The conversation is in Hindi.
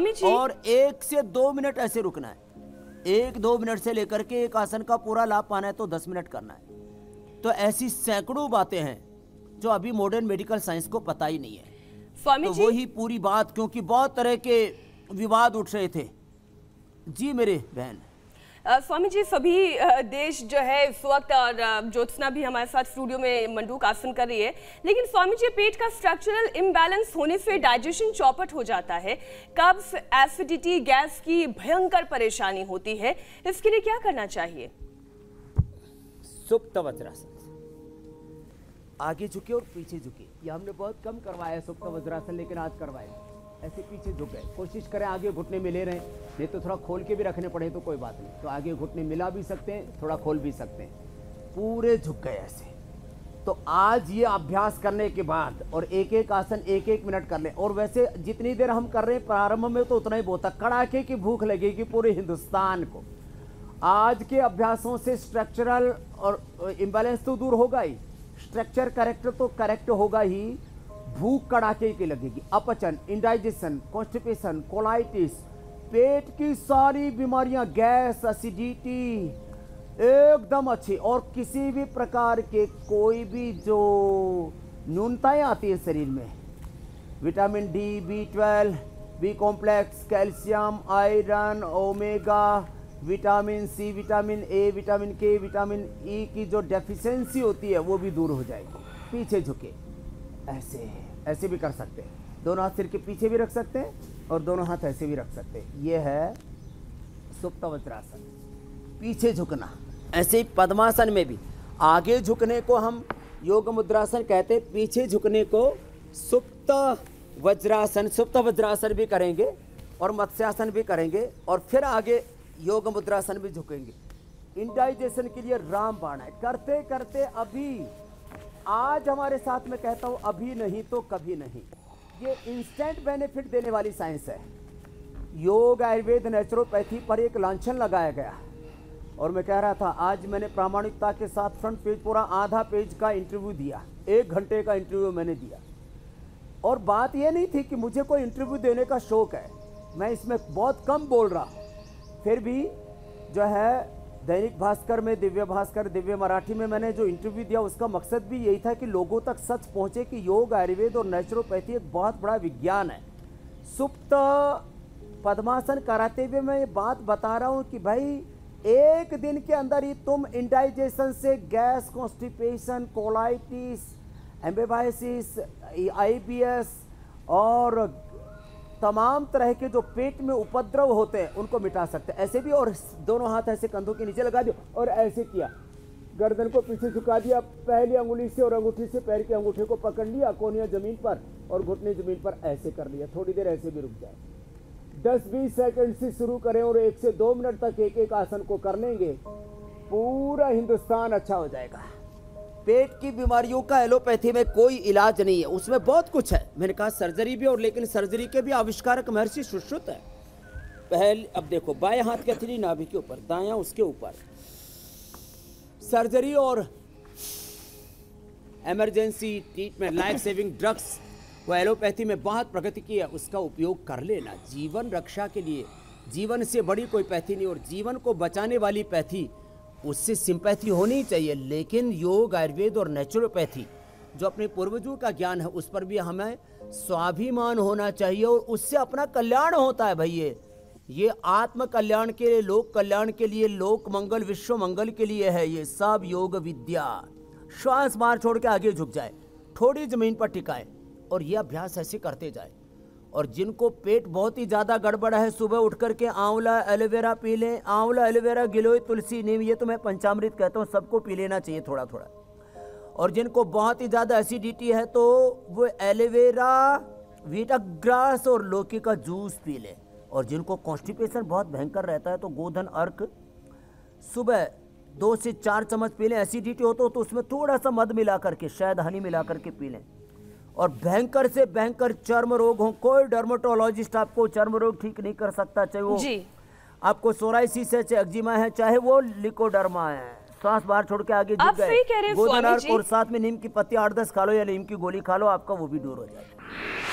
स्वामी जी। और एक से दो मिनट ऐसे रुकना है। एक दो मिनट से लेकर के एक आसन का पूरा लाभ पाना है तो दस मिनट करना है। तो ऐसी सैकड़ों बातें हैं जो अभी मॉडर्न मेडिकल साइंस को पता ही नहीं है। स्वामी तो जी। वही पूरी बात क्योंकि बहुत तरह के विवाद उठ रहे थे। जी मेरे बहन। स्वामी जी, सभी देश जो है, इस वक्त और ज्योत्सना भी हमारे साथ स्टूडियो में मंडूक आसन कर रही है। लेकिन स्वामी जी, पेट का स्ट्रक्चरल इम्बैलेंस होने से डाइजेशन चौपट हो जाता है। कब्ज एसिडिटी गैस की भयंकर परेशानी होती है। इसके लिए क्या करना चाहिए? सुप्त वज्रासन। आगे झुके और पीछे झुके ये हमने बहुत कम करवाया सुप्त वज्रासन, लेकिन आज करवाए ऐसे पीछे झुक गए। कोशिश करें आगे घुटने मिले रहें। नहीं तो थोड़ा खोल के भी रखने पड़े तो कोई बात नहीं। तो आगे घुटने मिला भी सकते हैं, थोड़ा खोल भी सकते हैं। पूरे झुक गए ऐसे। तो आज ये अभ्यास करने के बाद और एक एक आसन एक एक मिनट कर लें। और वैसे जितनी देर हम कर रहे हैं, प्रारंभ में तो उतना ही बहुत है। कड़ाके की भूख लगेगी पूरे हिंदुस्तान को। आज के अभ्यासों से स्ट्रक्चरल और इम्बैलेंस तो दूर होगा ही। स्ट्रक्चर करेक्ट तो करेक्ट होगा ही। भूख कड़ाके की लगेगी। अपचन इंडाइजेशन कॉन्स्टिपेशन कोलाइटिस पेट की सारी बीमारियाँ, गैस एसिडिटी एकदम अच्छी। और किसी भी प्रकार के कोई भी जो न्यूनताएँ आती है शरीर में, vitamin D, B twelve, B complex, calcium, iron, omega, vitamin C, vitamin A, vitamin K, vitamin E e की जो डेफिशिएंसी होती है, वो भी दूर हो जाएगी। पीछे झुके। ऐसे ऐसे भी कर सकते हैं। दोनों हाथ सिर के पीछे भी रख सकते हैं और दोनों हाथ ऐसे भी रख सकते हैं। ये है सुप्त वज्रासन पीछे झुकना, ऐसे ही पद्मासन में भी। आगे झुकने को हम योग मुद्रासन कहते हैं। पीछे झुकने को सुप्त वज्रासन सुप्त वज्रासन भी करेंगे और मत्स्यासन भी करेंगे और फिर आगे योग मुद्रासन भी झुकेंगे। इंडाइजेशन के लिए राम बाण है। करते करते अभी आज हमारे साथ में कहता हूँ, अभी नहीं तो कभी नहीं। ये इंस्टेंट बेनिफिट देने वाली साइंस है। योग, आयुर्वेद नेचुरोपैथी पर एक लांछन लगाया गया। और मैं कह रहा था, आज मैंने प्रामाणिकता के साथ फ्रंट पेज पूरा आधा पेज का इंटरव्यू दिया। एक घंटे का इंटरव्यू मैंने दिया। और बात यह नहीं थी कि मुझे कोई इंटरव्यू देने का शौक है। मैं इसमें बहुत कम बोल रहा। हूँ फिर भी जो है दैनिक भास्कर में, दिव्य भास्कर, दिव्य मराठी में मैंने जो इंटरव्यू दिया, उसका मकसद भी यही था कि लोगों तक सच पहुँचे कि योग, आयुर्वेद और नेचुरोपैथी एक बहुत बड़ा विज्ञान है। सुप्त पद्मासन कराते हुए मैं ये बात बता रहा हूँ कि भाई, एक दिन के अंदर ही तुम इंडाइजेशन से gas constipation colitis amoebiasis IBS और तमाम तरह के जो पेट में उपद्रव होते हैं, उनको मिटा सकते हैं। ऐसे भी और दोनों हाथ ऐसे कंधों के नीचे लगा दियो और ऐसे किया। गर्दन को पीछे झुका दिया, पहली अंगुली से और अंगूठी से, पैर के अंगूठे को पकड़ लिया, कोनिया ज़मीन पर और घुटने ज़मीन पर ऐसे कर लिया। थोड़ी देर ऐसे भी रुक जाए। दस बीस सेकंड से शुरू करें और एक से दो मिनट तक एक एक आसन को कर लेंगे, पूरा हिंदुस्तान अच्छा हो जाएगा। पेट की बीमारियों का एलोपैथी में कोई इलाज नहीं है। उसमें बहुत कुछ है। मैंने कहा सर्जरी भी और लेकिन सर्जरी के भी आविष्कारक महर्षि सुश्रुत है। पहले, अब देखो, बाएँ हाथ के हथेली नाभि के ऊपर, दायां उसके ऊपर। सर्जरी और emergency treatment life saving drugs वो एलोपैथी में बहुत प्रगति की है। उसका उपयोग कर लेना। जीवन रक्षा के लिए, जीवन से बड़ी कोई पैथी नहीं और जीवन को बचाने वाली पैथी उससे सिंपैथी होनी चाहिए, लेकिन योग, आयुर्वेद और नेचुरोपैथी जो अपने पूर्वजों का ज्ञान है, उस पर भी हमें स्वाभिमान होना चाहिए और उससे अपना कल्याण होता है भाई ये। ये आत्म कल्याण के लिए लोक कल्याण के लिए लोक मंगल विश्व मंगल के लिए है ये सब योग, विद्या। श्वास मार छोड़ के आगे झुक जाए, थोड़ी ज़मीन पर टिकाए और ये अभ्यास ऐसे करते जाए। और जिनको पेट बहुत ही ज़्यादा गड़बड़ा है सुबह उठ करके आंवला एलोवेरा पी लें। आंवला एलोवेरा गिलोय तुलसी नीम ये तो मैं पंचामृत कहता हूँ सबको पी लेना चाहिए थोड़ा थोड़ा और जिनको बहुत ही ज़्यादा एसिडिटी है तो वो एलोवेरा वीटाग्रास और लौकी का जूस पी लें। और जिनको कॉन्स्टिपेशन बहुत भयंकर रहता है तो गोधन अर्क सुबह दो से चार चम्मच पी लें। एसिडिटी हो तो, तो उसमें थोड़ा सा मध मिला करके शायद हनी मिला करके पी लें। और भयंकर से भयंकर चर्म रोग हो कोई डर्मोटोलॉजिस्ट आपको चर्म रोग ठीक नहीं कर सकता चाहे वो जी। आपको सोराइसिस है चाहे एक्जिमा है चाहे वो लिकोडर्मा है। श्वास बाहर छोड़ के आगे आप झुक सही कह रहे गए हैं। और साथ में नीम की पत्ती आठ दस खा लो या नीम की गोली खा लो आपका वो भी दूर हो जाएगा।